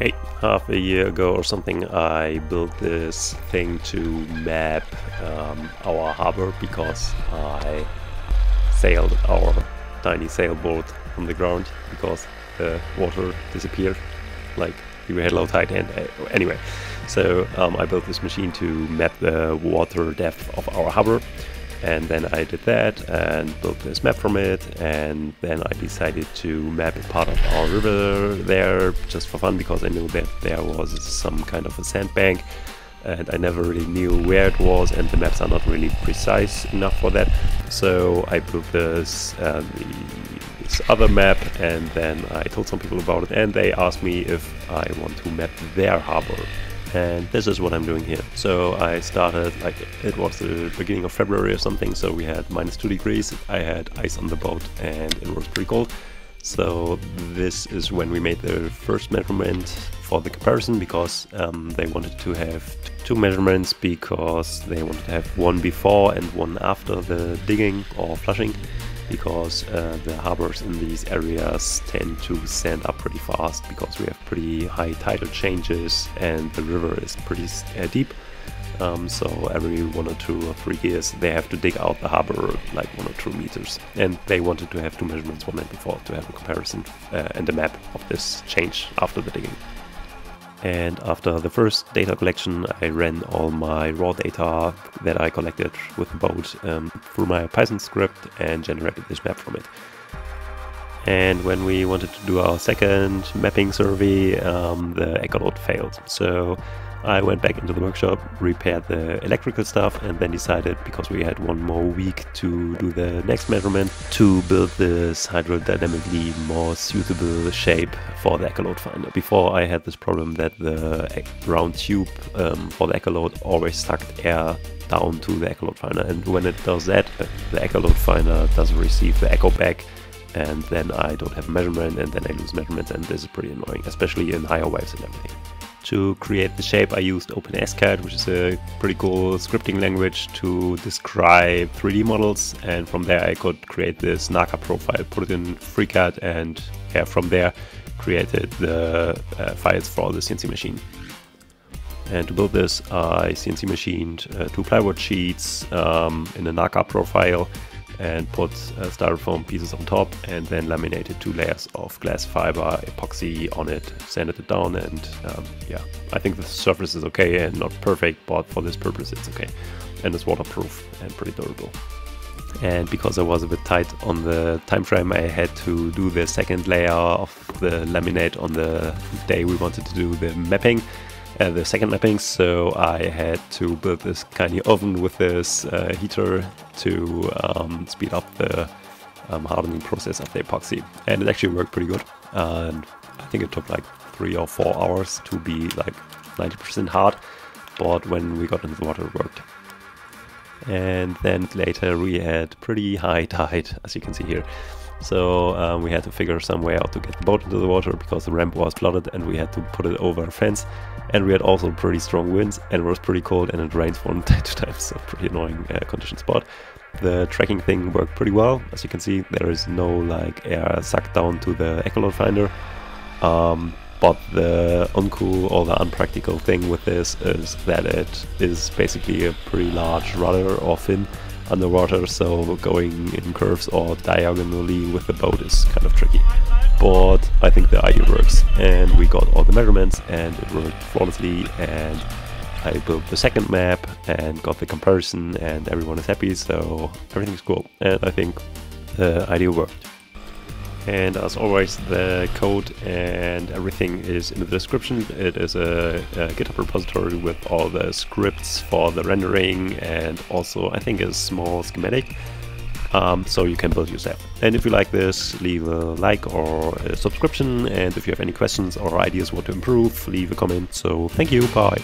Hey, half a year ago or something, I built this thing to map um, our harbor because I sailed our tiny sailboat on the ground because the water disappeared, like we had low tide. And uh, anyway, so um, I built this machine to map the water depth of our harbor and then I did that and built this map from it and then I decided to map a part of our river there just for fun because I knew that there was some kind of a sandbank and I never really knew where it was and the maps are not really precise enough for that. So I built this, uh, this other map and then I told some people about it and they asked me if I want to map their harbor and this is what I'm doing here. So I started like it was the beginning of February or something, so we had minus two degrees, I had ice on the boat and it was pretty cold. So this is when we made the first measurement for the comparison because um, they wanted to have two measurements because they wanted to have one before and one after the digging or flushing because uh, the harbors in these areas tend to stand up pretty fast because we have pretty high tidal changes and the river is pretty uh, deep. Um, so every one or two or three years they have to dig out the harbor like one or two meters. And they wanted to have two measurements one and before to have a comparison uh, and a map of this change after the digging. And after the first data collection, I ran all my raw data that I collected with the boat um, through my Python script and generated this map from it. And when we wanted to do our second mapping survey, um, the echolot failed. So I went back into the workshop, repaired the electrical stuff, and then decided, because we had one more week to do the next measurement, to build this hydrodynamically more suitable shape for the echolot finder. Before I had this problem that the round tube um, for the echolot always sucked air down to the echolot finder, and when it does that, the echolot finder doesn't receive the echo back and then I don't have measurement and then I lose measurements and this is pretty annoying, especially in higher waves and everything. To create the shape I used OpenSCAD, which is a pretty cool scripting language to describe 3D models and from there I could create this NACA profile, put it in FreeCAD and yeah, from there created the uh, files for the CNC machine. And to build this, I CNC machined uh, two plywood sheets um, in a NACA profile and put uh, styrofoam pieces on top and then laminated two layers of glass fiber epoxy on it, sanded it down and um, yeah, I think the surface is okay and not perfect, but for this purpose it's okay. And it's waterproof and pretty durable. And because I was a bit tight on the time frame, I had to do the second layer of the laminate on the day we wanted to do the mapping uh, the second mapping, so I had to build this tiny oven with this uh, heater to um, speed up the um, hardening process of the epoxy. And it actually worked pretty good. and I think it took like three or four hours to be like 90% hard, but when we got into the water, it worked. And then later we had pretty high tide, as you can see here. So um, we had to figure some way out to get the boat into the water because the ramp was flooded and we had to put it over a fence. And we had also pretty strong winds and it was pretty cold and it rained from time to time, so pretty annoying uh, condition spot. The tracking thing worked pretty well. As you can see, there is no like air sucked down to the echolot finder. Um, but the uncool or the unpractical thing with this is that it is basically a pretty large rudder or fin underwater, so going in curves or diagonally with the boat is kind of tricky. But I think the idea works, and we got all the measurements, and it worked flawlessly, and I built the second map and got the comparison, and everyone is happy, so everything's cool, and I think the idea worked. And as always, the code and everything is in the description. It is a, a, GitHub repository with all the scripts for the rendering and also I think a small schematic. Um, so you can build yourself. And if you like this, leave a like or a subscription. And if you have any questions or ideas what to improve, leave a comment. So thank you, bye.